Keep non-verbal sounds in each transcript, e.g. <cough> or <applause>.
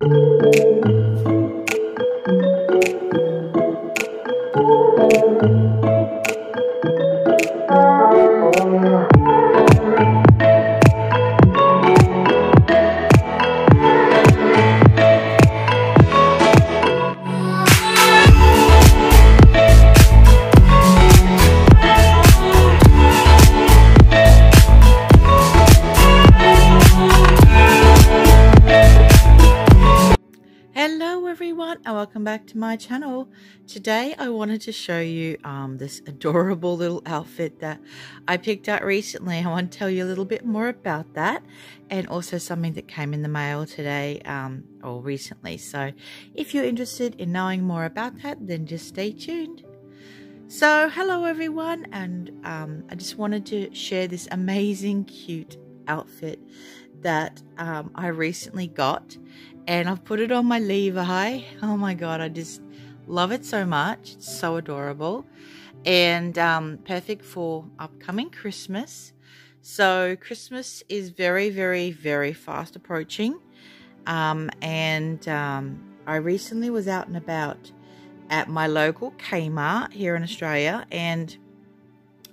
Hello welcome back to my channel. Today I wanted to show you um, this adorable little outfit that I picked out recently. I want to tell you a little bit more about that and also something that came in the mail today um, or recently. So if you're interested in knowing more about that then just stay tuned. So hello everyone and um, I just wanted to share this amazing cute outfit that um, I recently got and I've put it on my Levi. Oh my god, I just love it so much. It's so adorable and um, perfect for upcoming Christmas. So Christmas is very, very, very fast approaching. Um, and um, I recently was out and about at my local Kmart here in Australia and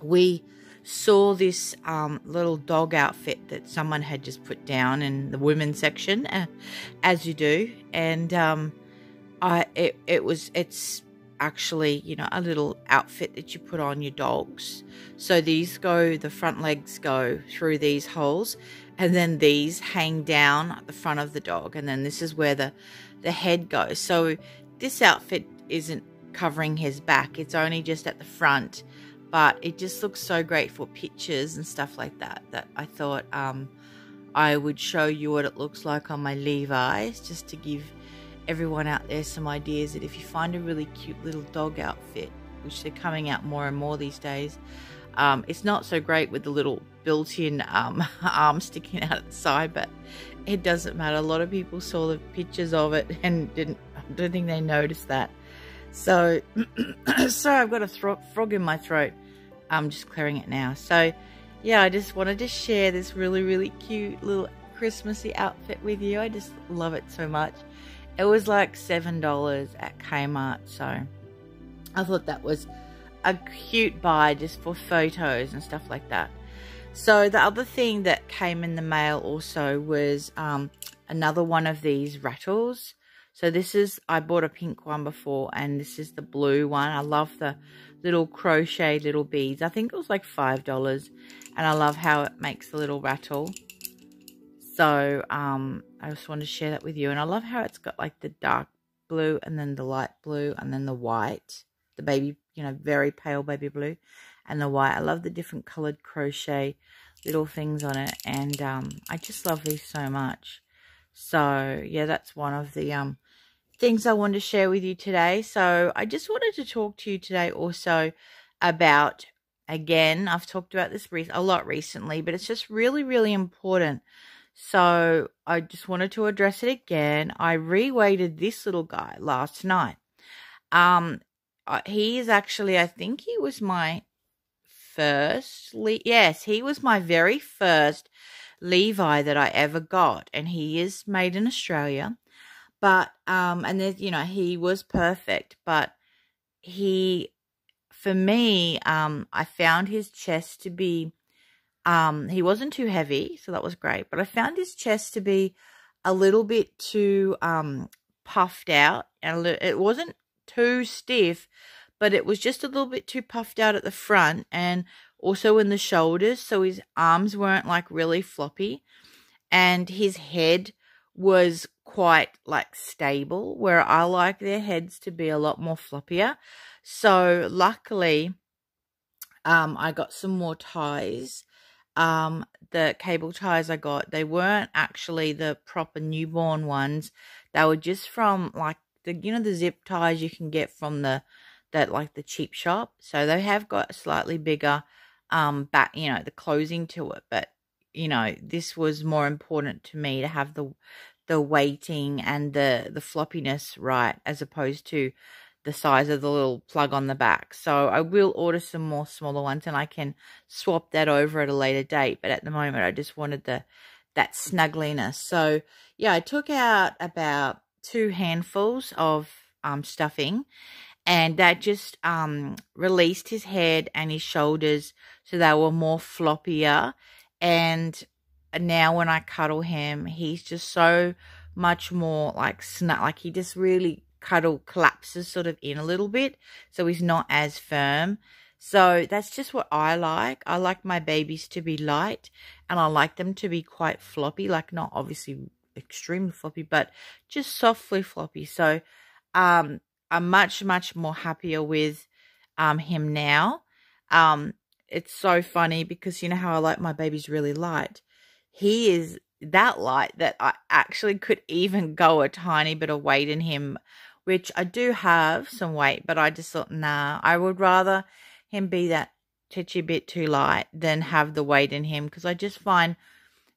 we saw this um, little dog outfit that someone had just put down in the women's section, uh, as you do, and um, I it, it was it's actually you know a little outfit that you put on your dogs. So these go the front legs go through these holes, and then these hang down at the front of the dog, and then this is where the the head goes. So this outfit isn't covering his back; it's only just at the front but it just looks so great for pictures and stuff like that that I thought um, I would show you what it looks like on my Levi's just to give everyone out there some ideas that if you find a really cute little dog outfit which they're coming out more and more these days um, it's not so great with the little built-in um, <laughs> arm sticking out at the side but it doesn't matter a lot of people saw the pictures of it <laughs> and didn't I don't think they noticed that so, <clears throat> sorry, I've got a frog in my throat. I'm just clearing it now. So, yeah, I just wanted to share this really, really cute little Christmassy outfit with you. I just love it so much. It was like $7 at Kmart, so I thought that was a cute buy just for photos and stuff like that. So the other thing that came in the mail also was um, another one of these rattles. So this is, I bought a pink one before and this is the blue one. I love the little crochet little beads. I think it was like $5 and I love how it makes the little rattle. So um, I just wanted to share that with you. And I love how it's got like the dark blue and then the light blue and then the white. The baby, you know, very pale baby blue and the white. I love the different colored crochet little things on it. And um, I just love these so much. So yeah, that's one of the um, things I wanted to share with you today. So I just wanted to talk to you today also about, again, I've talked about this a lot recently, but it's just really, really important. So I just wanted to address it again. I reweighted this little guy last night. Um, uh, he is actually, I think he was my first, yes, he was my very first Levi that I ever got, and he is made in Australia. But um, and there's you know he was perfect, but he, for me, um, I found his chest to be, um, he wasn't too heavy, so that was great. But I found his chest to be a little bit too um puffed out, and it wasn't too stiff, but it was just a little bit too puffed out at the front and also in the shoulders so his arms weren't like really floppy and his head was quite like stable where I like their heads to be a lot more floppier. So luckily, um, I got some more ties. Um, the cable ties I got, they weren't actually the proper newborn ones. They were just from like the, you know, the zip ties you can get from the, that like the cheap shop. So they have got slightly bigger, um, back, you know, the closing to it, but you know, this was more important to me to have the the weighting and the the floppiness right as opposed to the size of the little plug on the back. So I will order some more smaller ones and I can swap that over at a later date. But at the moment, I just wanted the that snuggliness. So yeah, I took out about two handfuls of um, stuffing and that just um, released his head and his shoulders so they were more floppier. And now when I cuddle him, he's just so much more like snug, like he just really cuddle collapses sort of in a little bit, so he's not as firm. So that's just what I like. I like my babies to be light and I like them to be quite floppy, like not obviously extremely floppy, but just softly floppy. So um, I'm much, much more happier with um, him now. Um, it's so funny because you know how I like my babies really light. He is that light that I actually could even go a tiny bit of weight in him, which I do have some weight, but I just thought, nah, I would rather him be that titchy bit too light than have the weight in him. Because I just find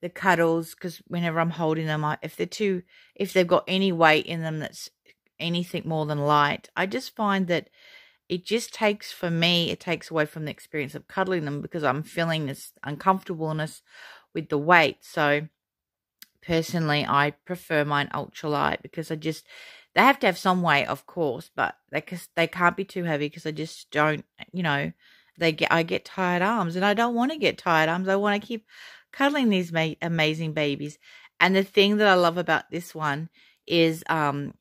the cuddles because whenever I'm holding them, I, if they're too, if they've got any weight in them that's anything more than light, I just find that it just takes for me, it takes away from the experience of cuddling them because I'm feeling this uncomfortableness with the weight. So personally, I prefer mine ultralight because I just they have to have some weight, of course, but they they can't be too heavy because I just don't, you know, they get I get tired arms, and I don't want to get tired arms. I want to keep cuddling these amazing babies. And the thing that I love about this one is um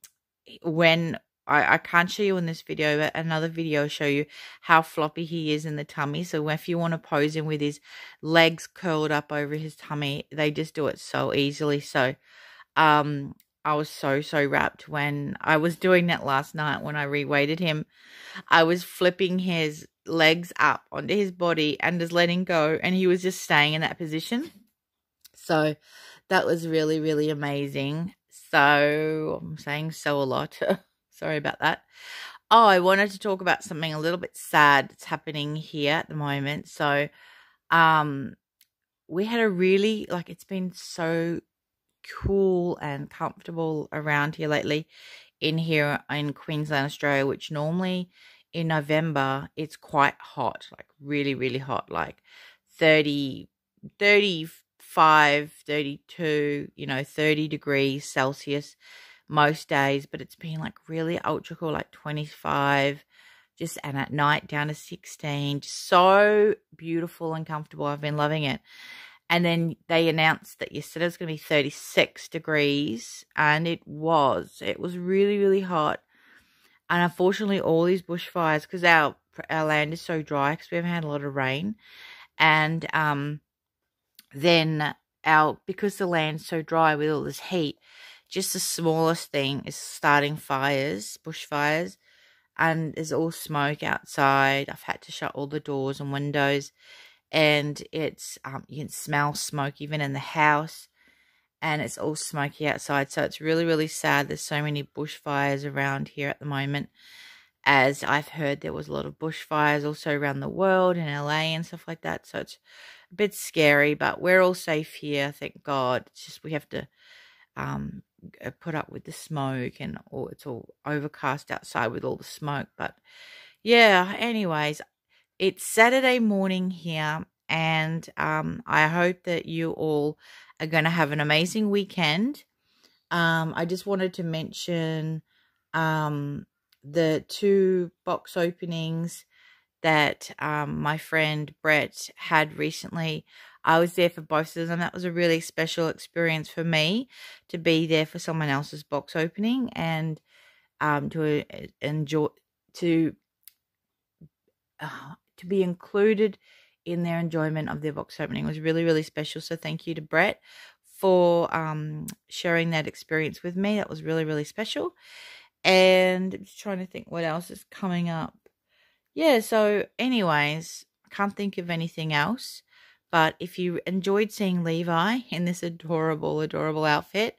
when I, I can't show you in this video, but another video will show you how floppy he is in the tummy. So if you want to pose him with his legs curled up over his tummy, they just do it so easily. So um I was so, so rapt when I was doing that last night when I reweighted him. I was flipping his legs up onto his body and just letting go, and he was just staying in that position. So that was really, really amazing. So I'm saying so a lot. <laughs> Sorry about that. Oh, I wanted to talk about something a little bit sad that's happening here at the moment. So, um, we had a really like it's been so cool and comfortable around here lately in here in Queensland, Australia, which normally in November it's quite hot, like really, really hot, like 30, 35, 32, you know, 30 degrees Celsius most days, but it's been like really ultra cool, like 25 just and at night down to 16 just so beautiful and comfortable i've been loving it and then they announced that yesterday was going to be 36 degrees, and it was. It was really, really hot. And unfortunately, all these bushfires, because our our land is so dry, because we haven't had a lot of rain, and um, then our because the land's so dry with all this heat, just the smallest thing is starting fires, bushfires, and there's all smoke outside. I've had to shut all the doors and windows and it's um, you can smell smoke even in the house and it's all smoky outside. So it's really really sad. There's so many bushfires around here at the moment. As I've heard there was a lot of bushfires also around the world in LA and stuff like that. So it's a bit scary but we're all safe here thank God. It's just we have to um, put up with the smoke and all it's all overcast outside with all the smoke but yeah anyways it's Saturday morning here, and um, I hope that you all are going to have an amazing weekend. Um, I just wanted to mention um, the two box openings that um, my friend Brett had recently. I was there for both of them. That was a really special experience for me to be there for someone else's box opening and um, to uh, enjoy to uh, to be included in their enjoyment of their box opening was really, really special. So thank you to Brett for um, sharing that experience with me. That was really, really special. And I'm just trying to think what else is coming up. Yeah, so anyways, can't think of anything else. But if you enjoyed seeing Levi in this adorable, adorable outfit,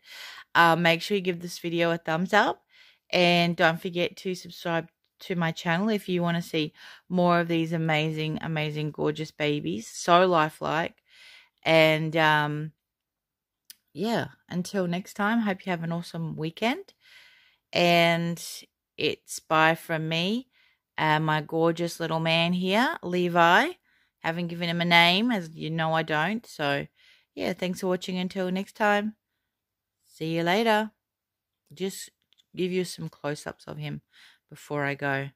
uh, make sure you give this video a thumbs up. And don't forget to subscribe to my channel if you want to see more of these amazing, amazing, gorgeous babies. So lifelike. And um, yeah, until next time, hope you have an awesome weekend. And it's bye from me, uh, my gorgeous little man here, Levi. Haven't given him a name, as you know I don't. So yeah, thanks for watching. Until next time, see you later. Just give you some close ups of him before I go.